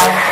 Bye.